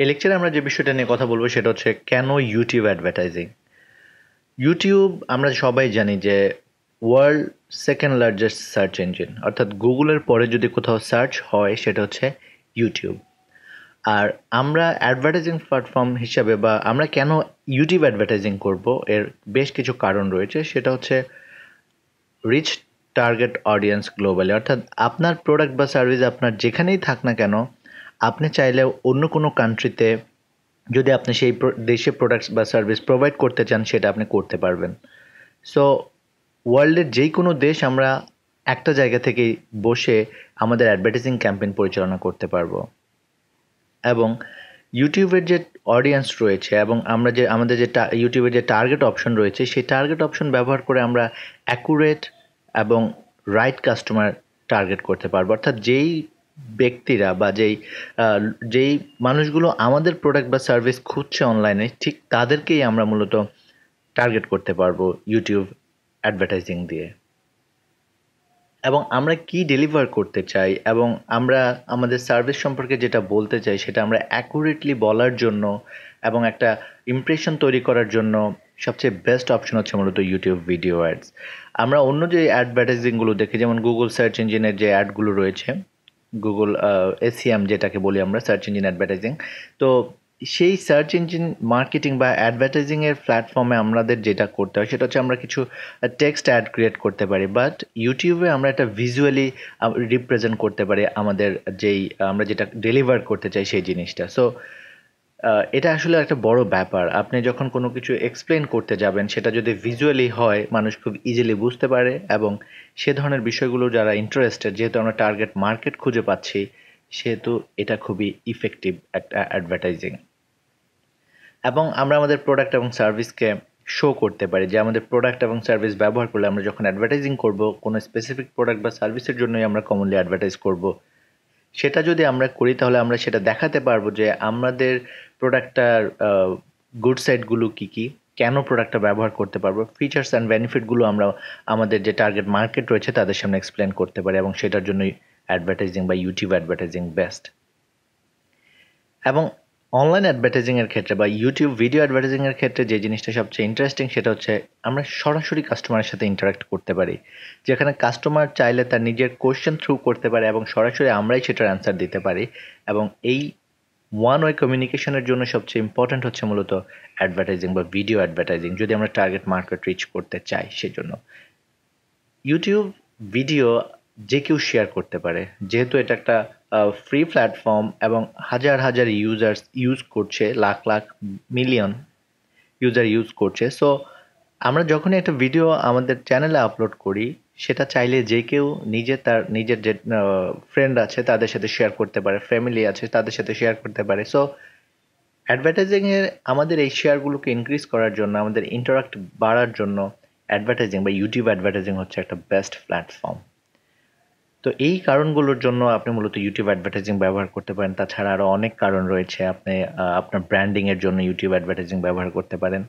এই লেকচারে আমরা যে বিষয়টা নিয়ে কথা বলব সেটা হচ্ছে, কেন ইউটিউব অ্যাডভার্টাইজিং ইউটিউব আমরা সবাই জানি যে world second largest search engine অর্থাৎ গুগলের পরে যদি কোথাও সার্চ হয়, সেটা হচ্ছে ইউটিউব আর আমরা অ্যাডভার্টাইজিং প্ল্যাটফর্ম হিসাবে বা আমরা কেন ইউটিউব অ্যাডভার্টাইজিং করব, এর বেশ কিছু কারণ রয়েছে। সেটা হচ্ছে রিচ টার্গেট অডিয়েন্স গ্লোবালি অর্থাৎ আপনার প্রোডাক্ট বা সার্ভিস আপনার যেখানেই থাক না কেন আপনি চাইলে অন্য কোনো কান্ট্রিতে যদি আপনি সেই দেশে প্রোডাক্টস বা সার্ভিস প্রোভাইড করতে চান, সেটা আপনি করতে পারবেন। সো ওয়ার্ল্ডের যেই কোনো দেশ আমরা একটা জায়গা থেকে বসে আমাদের অ্যাডভার্টাইজিং ক্যাম্পেইন পরিচালনা করতে পারব। এবং ইউটিউবের যে অডিয়েন্স রয়েছে এবং আমরা যে, আমাদের যে ইউটিউবের যে টার্গেট অপশন রয়েছে, সেই টার্গেট অপশন ব্যবহার করে আমরা অ্যাকুরেট এবং রাইট কাস্টমার টার্গেট করতে পারব। অর্থাৎ যেই ব্যক্তিরা বা যেই যেই মানুষগুলো আমাদের প্রোডাক্ট বা সার্ভিস খুঁজছে অনলাইনে ঠিক তাদেরকেই আমরা মূলত টার্গেট করতে পারব ইউটিউব অ্যাডভার্টাইজিং দিয়ে। এবং আমরা কি ডেলিভার করতে চাই এবং আমরা আমাদের সার্ভিস সম্পর্কে যেটা বলতে চাই, সেটা আমরা অ্যাকুরেটলি বলার জন্য এবং একটা ইমপ্রেশন তৈরি করার জন্য সবচেয়ে বেস্ট অপশন হচ্ছে মূলত ইউটিউব ভিডিও অ্যাডস আমরা অন্য যে অ্যাডভার্টাইজিংগুলো দেখি, যেমন গুগল সার্চ ইঞ্জিনের যে অ্যাডগুলো রয়েছে গুগল এসিএম যেটাকে বলি আমরা সার্চ ইঞ্জিন অ্যাডভার্টাইজিং তো সেই সার্চ ইঞ্জিন মার্কেটিং বা অ্যাডভার্টাইজিংয়ের প্ল্যাটফর্মে আমাদের যেটা করতে হয়, সেটা হচ্ছে আমরা কিছু টেক্সট অ্যাড ক্রিয়েট করতে পারি বাট ইউটিউবে আমরা একটা ভিজুয়ালি রিপ্রেজেন্ট করতে পারি আমাদের যেই, আমরা যেটা ডেলিভার করতে চাই সেই জিনিসটা. সো এটা আসলে একটা বড় ব্যাপার। আপনি যখন কোনো কিছু এক্সপ্লেন করতে যাবেন, সেটা যদি ভিজুয়ালি হয়, মানুষ খুব ইজিলি বুঝতে পারে এবং সে ধরনের বিষয়গুলো যারা ইন্টারেস্টেড যেহেতু আমরা টার্গেট মার্কেট খুঁজে পাচ্ছি, সেহেতু এটা খুবই ইফেক্টিভ একটা অ্যাডভার্টাইজিং এবং আমরা আমাদের প্রোডাক্ট এবং সার্ভিসকে শো করতে পারি যে আমাদের প্রোডাক্ট এবং সার্ভিস ব্যবহার করলে আমরা যখন অ্যাডভার্টাইজিং করব, কোনো স্পেসিফিক প্রোডাক্ট বা সার্ভিসের জন্যই আমরা কমনলি অ্যাডভার্টাইজ করব। সেটা যদি আমরা করি, তাহলে আমরা সেটা দেখাতে পারব যে আমাদের প্রোডাক্টটার গুড সাইডগুলো কী কী? কেন প্রোডাক্টটা ব্যবহার করতে পারব? ফিচার্স অ্যান্ড বেনিফিটগুলো আমরা আমাদের যে টার্গেট মার্কেট রয়েছে তাদের সামনে এক্সপ্লেন করতে পারি এবং সেটার জন্যই অ্যাডভার্টাইজিং বা ইউটিউব অ্যাডভার্টাইজিং বেস্ট এবং অনলাইন অ্যাডভার্টাইজিংয়ের ক্ষেত্রে বা ইউটিউব ভিডিও অ্যাডভার্টাইজিংয়ের ক্ষেত্রে যে জিনিসটা সবচেয়ে ইন্টারেস্টিং সেটা হচ্ছে আমরা সরাসরি কাস্টমারের সাথে ইন্টারাক্ট করতে পারি। যেখানে কাস্টমার চাইলে তার নিজের কোয়েশ্চেন থ্রু করতে পারে এবং সরাসরি আমরাই সেটার অ্যান্সার দিতে পারি এবং এই ওয়ান ওয়ে কমিউনিকেশনের জন্য সবচেয়ে ইম্পর্ট্যান্ট হচ্ছে মূলত অ্যাডভার্টাইজিং বা ভিডিও অ্যাডভার্টাইজিং যদি আমরা টার্গেট মার্কেট রিচ করতে চাই সেজন্য। ইউটিউব ভিডিও যে কেউ শেয়ার করতে পারে, যেহেতু এটা একটা ফ্রি প্ল্যাটফর্ম এবং হাজার হাজার ইউজার্স ইউজ করছে, lakh lakh million user use করছে সো আমরা যখনই একটা ভিডিও আমাদের চ্যানেলে আপলোড করি সেটা চাইলে যে কেউ নিজে তার, নিজের যে ফ্রেন্ড আছে তাদের সাথে শেয়ার করতে পারে ফ্যামিলি আছে তাদের সাথে শেয়ার করতে পারে। সো অ্যাডভার্টাইজিংয়ের আমাদের এই শেয়ারগুলোকে ইনক্রিজ করার জন্য, আমাদের ইন্টারাক্ট বাড়ার জন্য অ্যাডভার্টাইজিং বা ইউটিউব অ্যাডভার্টাইজিং হচ্ছে একটা বেস্ট প্ল্যাটফর্ম তো এই কারণগুলোর জন্য আপনি মূলত ইউটিউব অ্যাডভার্টাইজিং ব্যবহার করতে পারেন। তাছাড়া আরও অনেক কারণ রয়েছে। আপনি আপনার ব্র্যান্ডিংয়ের জন্য ইউটিউব অ্যাডভার্টাইজিং ব্যবহার করতে পারেন।